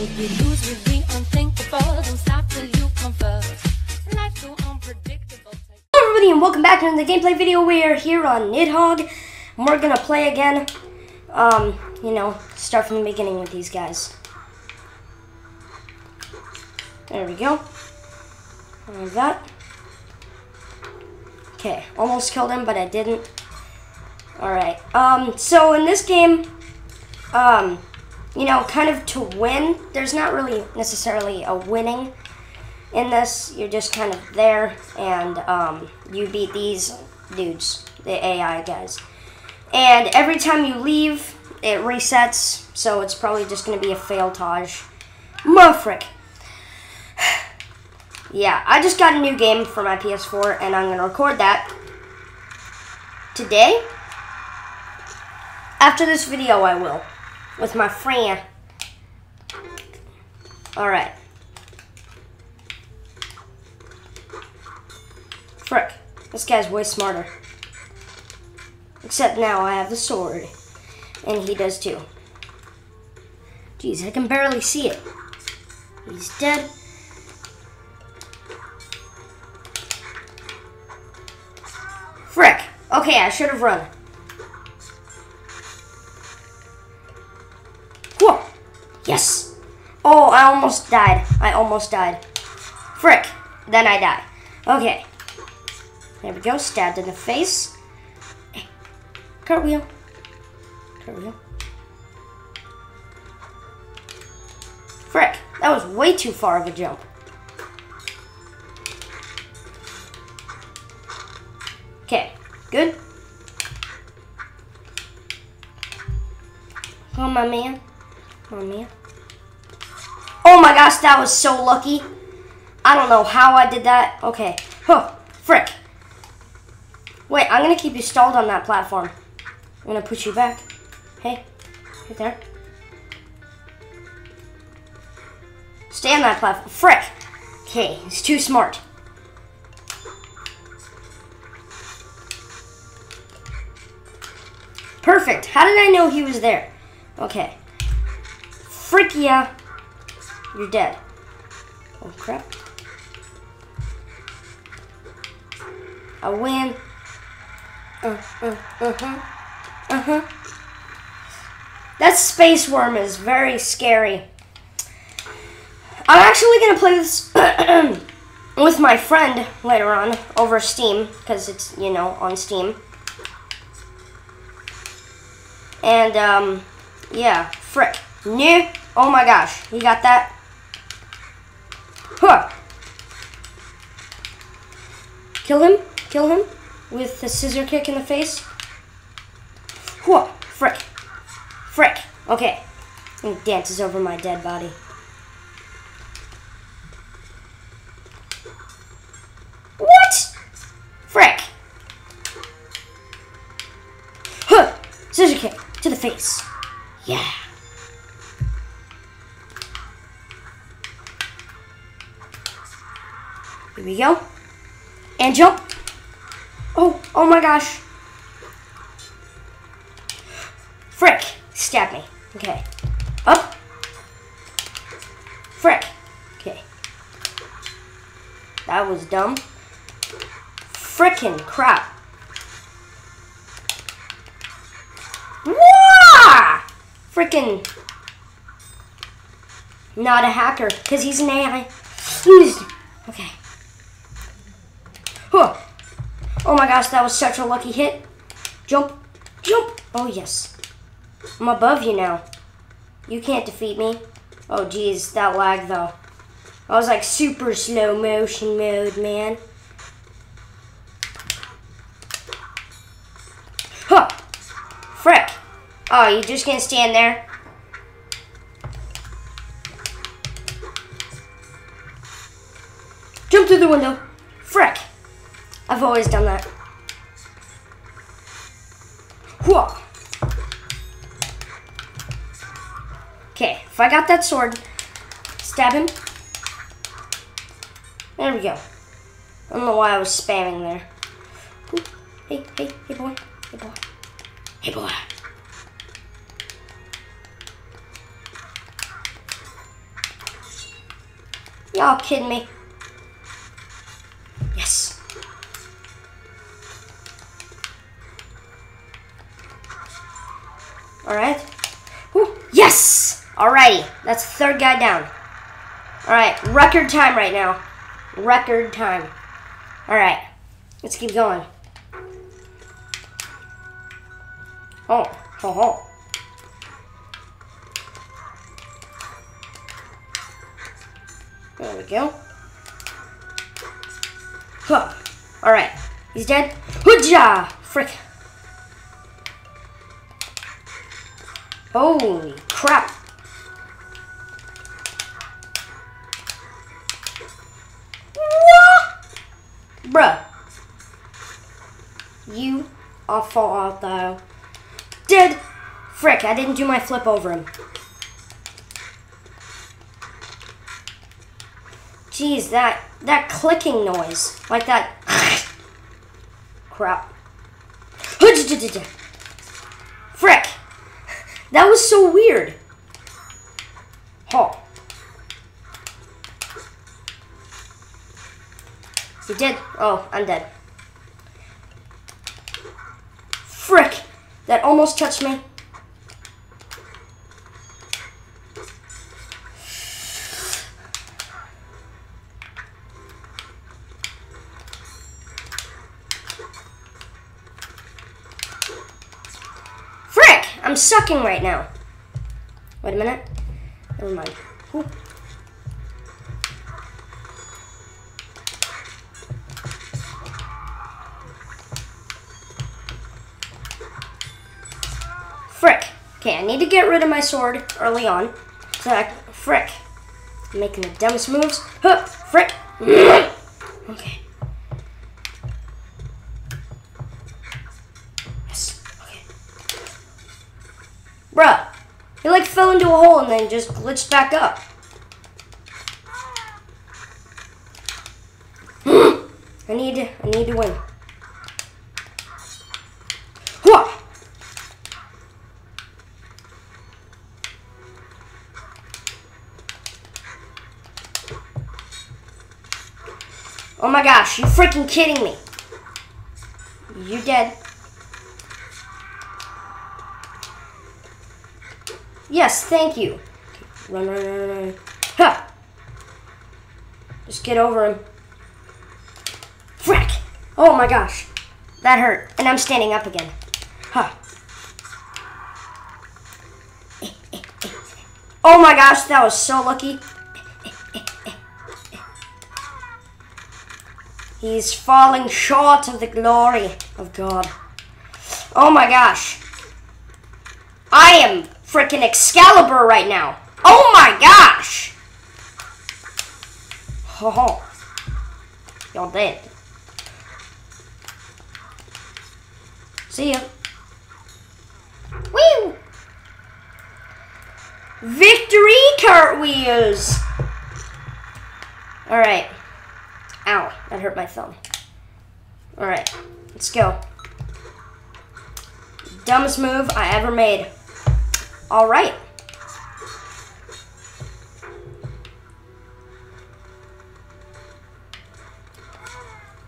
Hello everybody and welcome back to the gameplay video. We are here on Nidhogg and we're gonna play again. Um, you know, start from the beginning with these guys. There we go. Like that. Okay, almost killed him, but I didn't. Alright, um, so in this game, um, you know, kind of to win, there's not really necessarily a winning in this. You're just kind of there, and um, you beat these dudes, the AI guys. And every time you leave, it resets, so it's probably just going to be a fail Taj. Mufrick. yeah, I just got a new game for my PS4, and I'm going to record that today. After this video, I will. With my friend. Alright. Frick. This guy's way smarter. Except now I have the sword. And he does too. Jeez, I can barely see it. He's dead. Frick. Okay, I should have run. Yes. Oh, I almost died. I almost died. Frick. Then I die. Okay. There we go. Stabbed in the face. Hey. Cartwheel. Cartwheel. Frick. That was way too far of a jump. Okay. Good. Come on, my man. Come on, man. Oh my gosh, that was so lucky. I don't know how I did that. Okay. Huh. Frick. Wait, I'm gonna keep you stalled on that platform. I'm gonna push you back. Hey, right there. Stay on that platform. Frick. Okay, he's too smart. Perfect. How did I know he was there? Okay. Frick. You're dead. Oh crap. I win. Uh, uh, uh-huh. Uh-huh. That space worm is very scary. I'm actually gonna play this with my friend later on over Steam, because it's, you know, on Steam. And, um, yeah, frick. New. Oh my gosh, you got that? Huh. Kill him. Kill him with the scissor kick in the face. Whoa, frick. Frick. Okay. He dances over my dead body. Jump. Oh, oh my gosh. Frick. Stab me. Okay. Up. Frick. Okay. That was dumb. Frickin' crap. Wah! Frickin' not a hacker, because he's an AI. Okay. Huh. Oh my gosh, that was such a lucky hit. Jump. Jump. Oh, yes. I'm above you now. You can't defeat me. Oh, geez, that lag, though. I was like super slow motion mode, man. Huh. Frick. Oh, you just gonna stand there? Jump through the window. I've always done that. Whoa. Okay, if I got that sword, stab him. There we go. I don't know why I was spamming there. Hey, hey, hey boy. Hey boy. Hey boy. Y'all kidding me? That's third guy down. Alright. Record time right now. Record time. Alright. Let's keep going. Oh. Ho ho. There we go. Huh. Alright. He's dead. Hooja! Frick. Holy crap. Bruh. You are fall out though. Dead. Frick, I didn't do my flip over him. Jeez, that that clicking noise, like that. Crap. Frick, that was so weird. Oh. You did? Oh, I'm dead. Frick, that almost touched me. Frick! I'm sucking right now. Wait a minute. Never mind. Ooh. Okay, I need to get rid of my sword early on. So I, frick. I'm making the dumbest moves. Huh, frick. Okay. Yes. Okay. Bruh, he like fell into a hole and then just glitched back up. I need I need to win. Oh my gosh, you freaking kidding me. You dead. Yes, thank you. Run, run, run, run. Ha! Just get over him. Frick! Oh my gosh. That hurt. And I'm standing up again. Ha! Oh my gosh, that was so lucky. He's falling short of the glory of God. Oh my gosh. I am freaking Excalibur right now. Oh my gosh! Ho. Y'all dead. See ya. Woo! Victory cartwheels! Alright. Ow, that hurt my thumb. Alright, let's go. Dumbest move I ever made. Alright.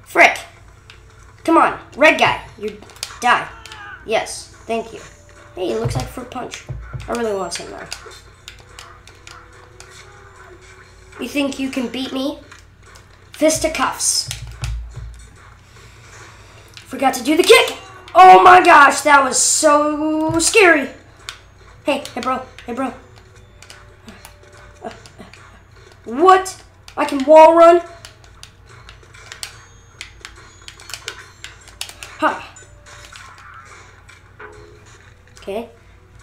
Frick. Come on, red guy. You die. Yes, thank you. Hey, it looks like fruit punch. I really want some now. You think you can beat me? Fisticuffs. Forgot to do the kick. Oh my gosh, that was so scary. Hey, hey bro, hey bro. What? I can wall run? Huh. Okay.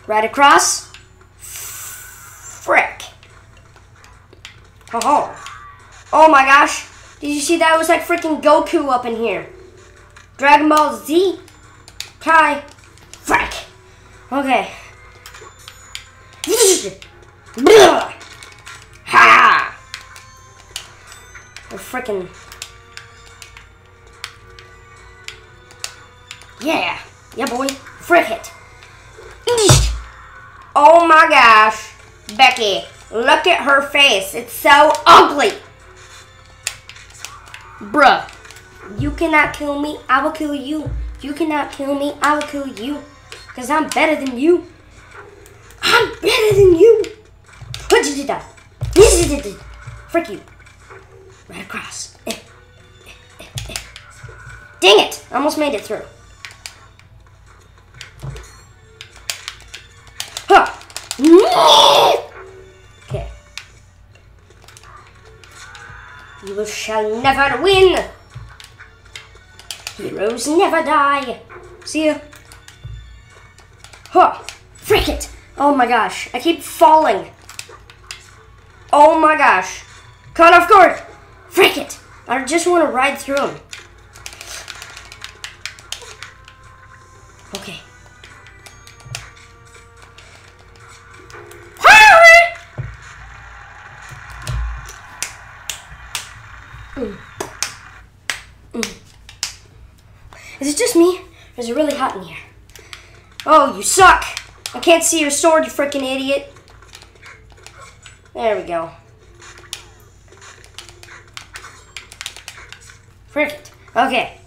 Right across. Frick. Oh, oh my gosh. Did you see that? It was like freaking Goku up in here. Dragon Ball Z. Kai. Frick. Okay. Ha! We're freaking. Yeah. Yeah, boy. Frick it. Oh my gosh. Becky, look at her face. It's so ugly. Bruh. You cannot kill me, I will kill you. You cannot kill me, I will kill you. Cause I'm better than you. I'm better than you. What did you do? Frick you. Right across. Eh, eh, eh. Dang it! I almost made it through. Huh. You shall never win. Heroes never die. See ya. Huh. Frick it. Oh my gosh. I keep falling. Oh my gosh. Caught off guard. Frick it. I just want to ride through them. Okay. Is it just me? Or is it really hot in here? Oh, you suck! I can't see your sword, you freaking idiot. There we go. Frick it. Okay.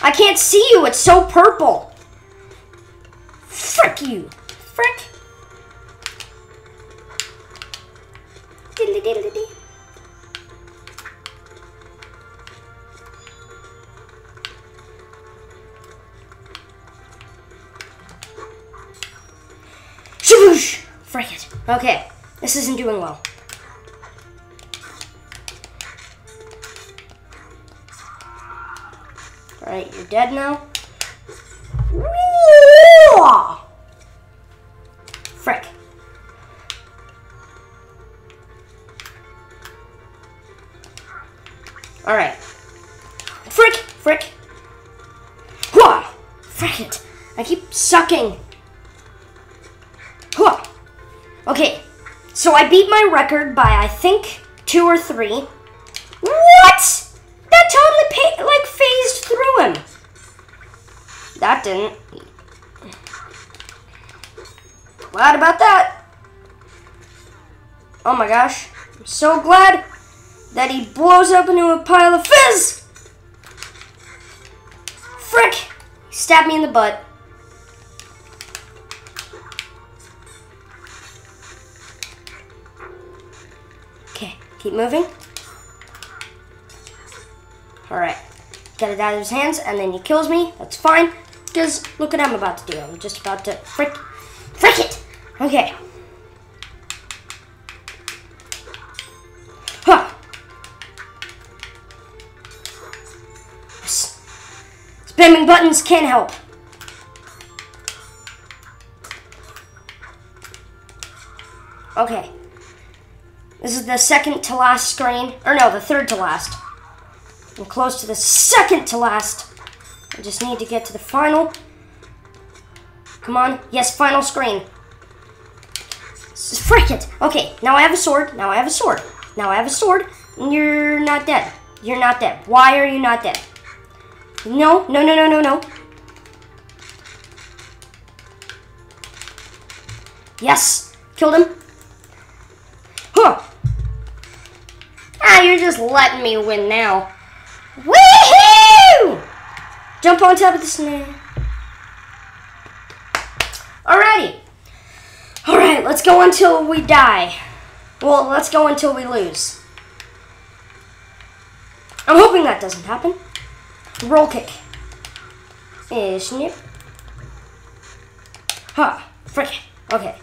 I can't see you, it's so purple. Frick you. Frick. Diddly diddly. Shaboosh! Frick it. Okay, this isn't doing well. Alright, you're dead now. Frick. Alright. Frick! Frick! Whoa! Frick it! I keep sucking. So I beat my record by I think two or three. What? That totally like phased through him. That didn't. Glad about that. Oh my gosh, I'm so glad that he blows up into a pile of fizz. Frick! He stabbed me in the butt. Keep moving. Alright. Get it out of his hands, and then he kills me. That's fine. Because look what I'm about to do. I'm just about to frick frick it! Okay. Huh. Spamming buttons can't help. Okay. This is the second to last screen. Or no, the third to last. I'm close to the second to last. I just need to get to the final. Come on. Yes, final screen. Frick it. Okay, now I have a sword. Now I have a sword. Now I have a sword. And you're not dead. You're not dead. Why are you not dead? No, no, no, no, no, no. Yes. Killed him. You're just letting me win now. Woohoo! Jump on top of the snare. Alrighty. Alright, let's go until we die. Well, let's go until we lose. I'm hoping that doesn't happen. Roll kick. Eh, snip. Huh. Frick. Okay.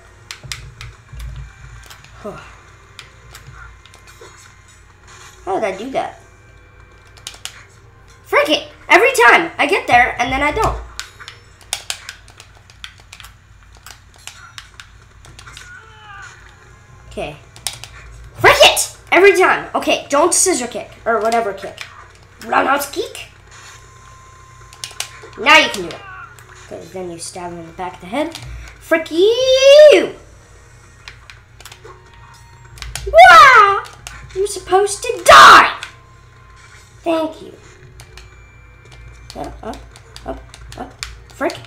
Huh. How did I do that? Frick it! Every time I get there and then I don't. Okay. Frick it! Every time. Okay, don't scissor kick or whatever kick. Roundhouse kick. Now you can do it. Because then you stab him in the back of the head. Frick you! Wow! You're supposed to die! Thank you. Up, up, up, up. Frick.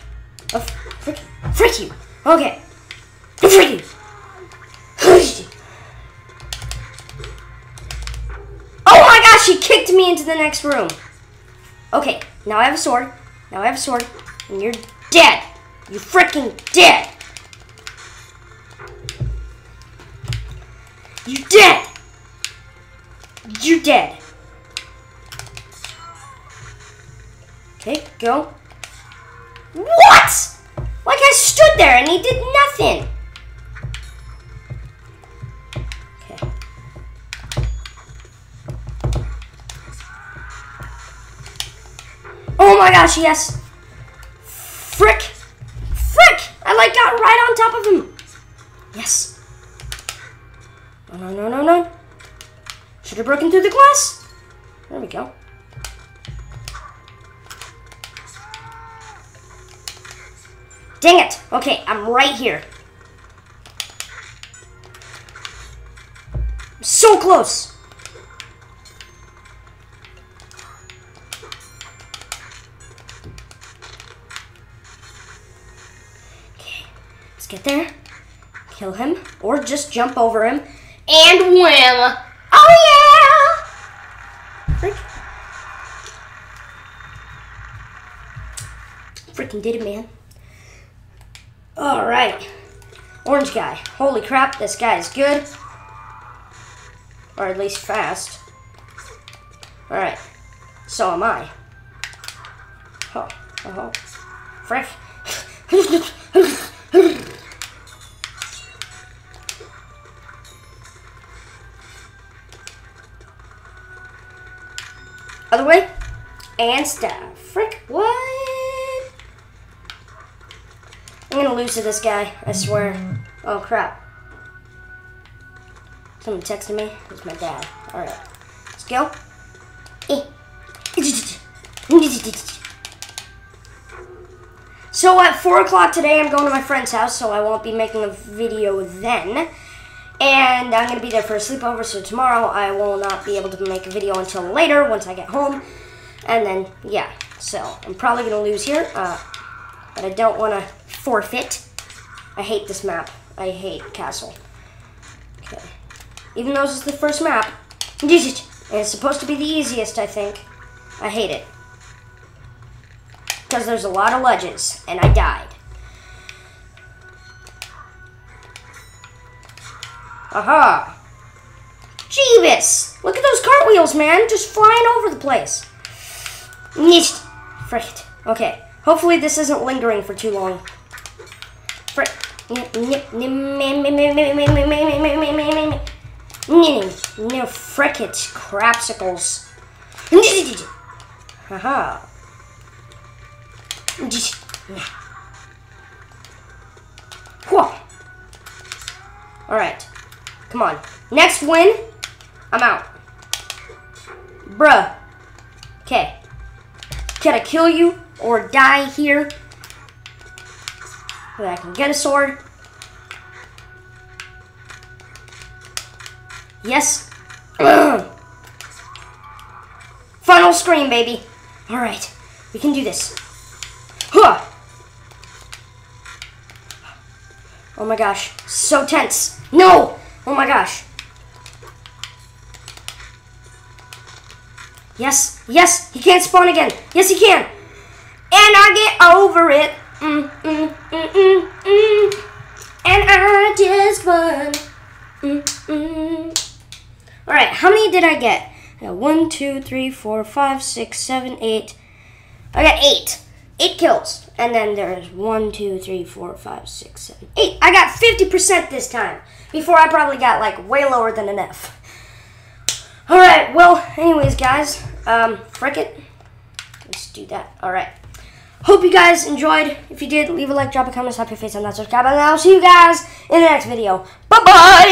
Up, frick. Frick you. Okay. Frick you. Oh my gosh, he kicked kicked me into the next room. Okay, now I have a sword. Now I have a sword. And you're dead. You freaking dead. You dead. You dead. Okay, go. What? Like I stood there and he did nothing. Okay. Oh my gosh, yes. Frick. Frick! I like got right on top of him. Yes. No, no, no, no, no. Should have broken through the glass. There we go. Dang it. Okay, I'm right here. So close. Okay, let's get there. Kill him, or just jump over him, and wham! Oh yeah! Frick. Freaking did it, man. All right, orange guy. Holy crap, this guy is good, or at least fast. All right, so am I. Oh, oh, frick. Other way. And stab. Frick, what? I'm gonna lose to this guy, I swear. Oh crap. Someone texted me. It's my dad. Alright. Let's go. So at 4 o'clock today, I'm going to my friend's house, so I won't be making a video then. And I'm going to be there for a sleepover, so tomorrow I will not be able to make a video until later, once I get home. And then, yeah, so I'm probably going to lose here, uh, but I don't want to forfeit. I hate this map. I hate Castle. Okay. Even though this is the first map, it's supposed to be the easiest, I think. I hate it. Because there's a lot of ledges, and I died. Aha! Jeebus! Look at those cartwheels, man! Just flying over the place. Nicht. Frick. Okay. Hopefully this isn't lingering for too long. Frick. No frick it, crapsicles. Haha. Alright. Come on. Next win, I'm out. Bruh. Okay. Can I kill you or die here? That I can get a sword. Yes. Final screen, baby. All right, we can do this. Huh. Oh my gosh, so tense. No! Oh my gosh. Yes, yes, he can't spawn again. Yes, he can. And I get over it. Mm, mm, mm, mm, mm. And I just won. Mm, mm. All right, how many did I get? I got one, two, three, four, five, six, seven, eight. I got eight. Eight kills. And then there's one, two, three, four, five, six, seven, eight. I got 50% this time. Before I probably got like way lower than an F. Alright, well, anyways, guys, um, frick it. Let's do that. Alright. Hope you guys enjoyed. If you did, leave a like, drop a comment, slap your face on that subscribe, and I'll see you guys in the next video. Bye-bye!